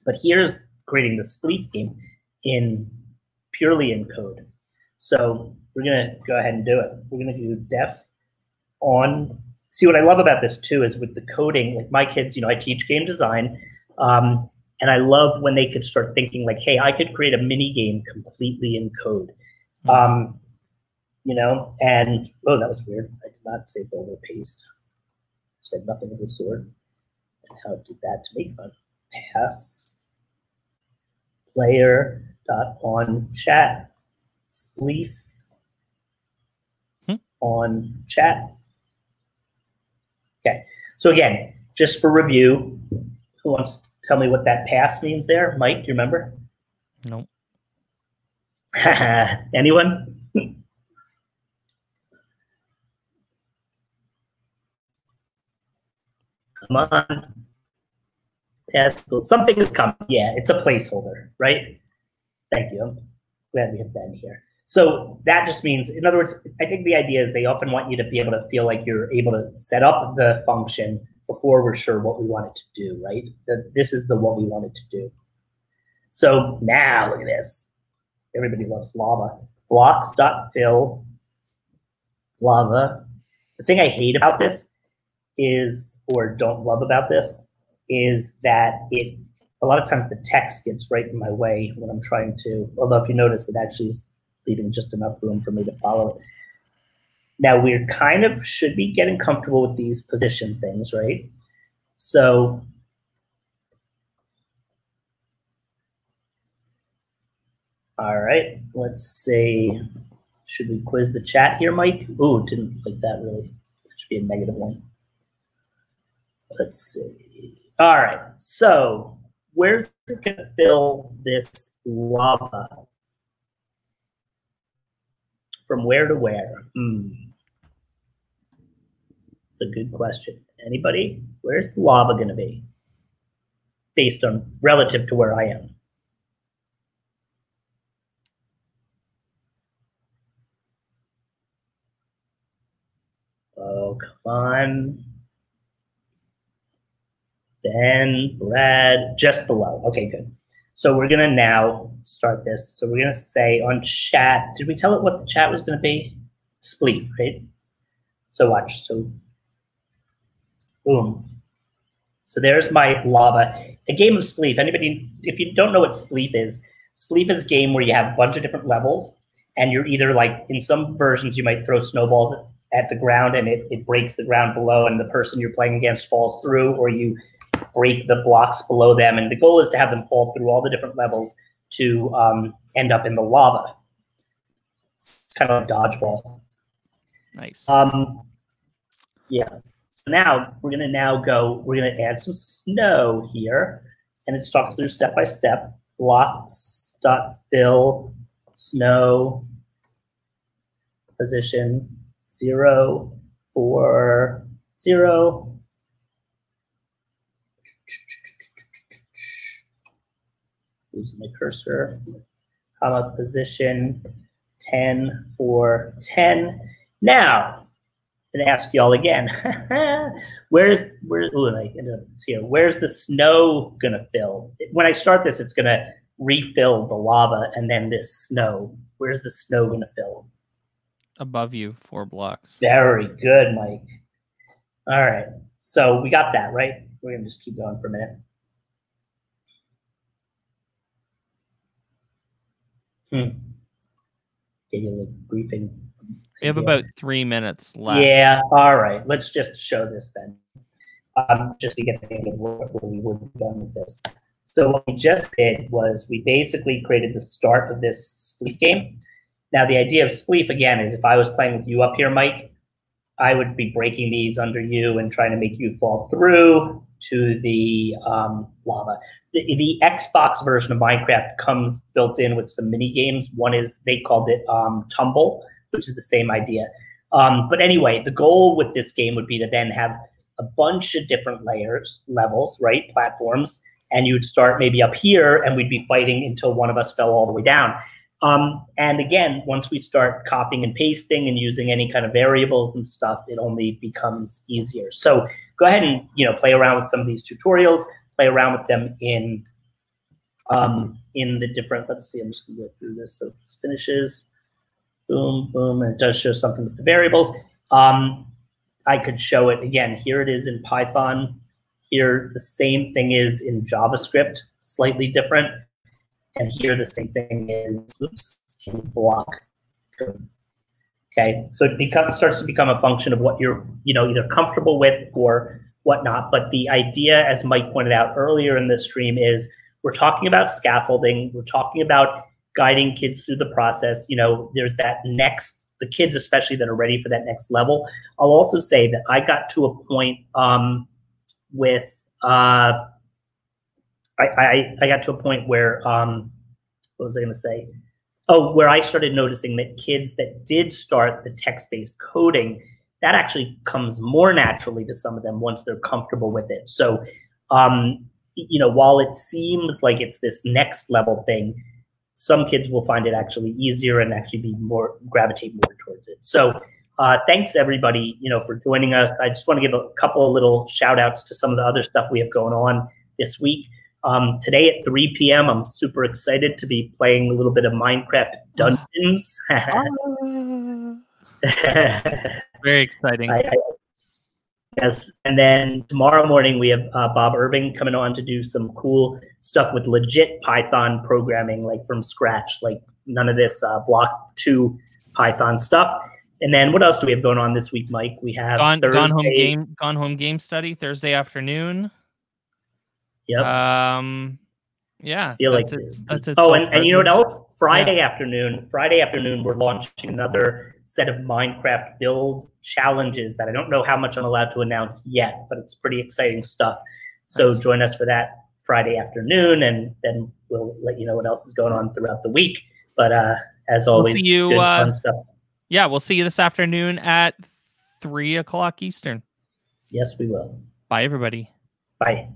But here's creating the Spleef game in purely in code. So we're gonna go ahead and do it. We're gonna do def on. See what I love about this too is with the coding. Like my kids, you know, I teach game design, um, and I love when they could start thinking like, "Hey, I could create a mini game completely in code." Mm-hmm. Um, you know, and oh, that was weird. I did not say build or paste. I said nothing of the sort. And how did that to make fun. Pass player dot on chat spleef hmm? On chat. Okay, so again, just for review, who wants to tell me what that pass means there? Mike, do you remember? No. [LAUGHS] Anyone? Come on. Haskell, something is coming. Yeah, it's a placeholder, right? Thank you. I'm glad we have Ben here. So that just means, in other words, I think the idea is they often want you to be able to feel like you're able to set up the function before we're sure what we want it to do, right? That this is the what we want it to do. So now look at this. Everybody loves lava. Blocks.fill lava. The thing I hate about this is, or don't love about this, is that it, a lot of times the text gets right in my way when I'm trying to, although if you notice, it actually is leaving just enough room for me to follow it. Now we're kind of should be getting comfortable with these position things, right? So all right, let's see. Should we quiz the chat here, Mike? Ooh, didn't like that really. That should be a negative one. Let's see. All right. So where's it to fill this lava? From where to where? Hmm. It's a good question. Anybody? Where's the lava going to be? Based on relative to where I am. Oh, come on. Ben, Brad, just below. Okay, good. So we're gonna now start this. So we're gonna say on chat, did we tell it what the chat was gonna be? Spleef, right? So watch, so boom. So there's my lava. A game of Spleef. Anybody, if you don't know what Spleef is, Spleef is a game where you have a bunch of different levels and you're either like, in some versions, you might throw snowballs at the ground and it, it breaks the ground below and the person you're playing against falls through, or you break the blocks below them. And the goal is to have them fall through all the different levels to um, end up in the lava. It's kind of a dodgeball. Nice. Um, yeah. So now we're gonna now go. We're gonna add some snow here, and it talks through step by step. Blocks dot fill snow position zero four zero. Losing my cursor, comma position 10 for 10. Now, I'm ask y'all again. [LAUGHS] where's where? Ooh, I ended up here. Where's the snow gonna fill? When I start this, it's gonna refill the lava and then this snow. Where's the snow gonna fill? Above you, four blocks. Very good, Mike. All right, so we got that right. We're gonna just keep going for a minute. Hmm. Give you a little briefing. We have Yeah. about three minutes left. Yeah, all right. Let's just show this then. Um, just to get the hang of what, what we would have done with this. So what we just did was we basically created the start of this spleef game. Now the idea of spleef again is if I was playing with you up here, Mike, I would be breaking these under you and trying to make you fall through to the um, lava. The, the Xbox version of Minecraft comes built in with some mini games. One is they called it um, Tumble, which is the same idea. Um, but anyway, the goal with this game would be to then have a bunch of different layers, levels, right, platforms, and you would start maybe up here, and we'd be fighting until one of us fell all the way down. Um, and again, once we start copying and pasting and using any kind of variables and stuff, it only becomes easier. So go ahead and you know play around with some of these tutorials, play around with them in um, in the different. Let's see, I'm just gonna go through this. So this finishes, boom, boom, and it does show something with the variables. Um, I could show it again. Here it is in Python. Here the same thing is in JavaScript, slightly different. And here the same thing is oops, block code. Okay, so it becomes starts to become a function of what you're, you know, either comfortable with or whatnot. But the idea, as Mike pointed out earlier in the stream, is we're talking about scaffolding. We're talking about guiding kids through the process. You know, there's that next, the kids especially that are ready for that next level. I'll also say that I got to a point um, with, uh, I, I, I got to a point where, um, what was I going to say? Oh, where I started noticing that kids that did start the text-based coding, that actually comes more naturally to some of them once they're comfortable with it. So, um, you know, while it seems like it's this next level thing, some kids will find it actually easier and actually be more gravitate more towards it. So, uh, thanks everybody, you know, for joining us. I just want to give a couple of little shout outs to some of the other stuff we have going on this week. Um, today at 3 p.m., I'm super excited to be playing a little bit of Minecraft Dungeons. [LAUGHS] Very exciting. I, I, yes, and then tomorrow morning we have uh, Bob Irving coming on to do some cool stuff with legit Python programming, like from scratch, like none of this uh, block two Python stuff. And then what else do we have going on this week, Mike? We have gone, Thursday. gone home game, gone home game study Thursday afternoon. Yep. Um, yeah. I feel like that's this. it, that's it oh, and, and you know what else? Friday afternoon. Friday afternoon, we're launching another set of Minecraft build challenges that I don't know how much I'm allowed to announce yet, but it's pretty exciting stuff. So Nice. join us for that Friday afternoon, and then we'll let you know what else is going on throughout the week. But uh, as always, it's you, good, uh, fun stuff. Yeah, we'll see you this afternoon at three o'clock Eastern. Yes, we will. Bye, everybody. Bye.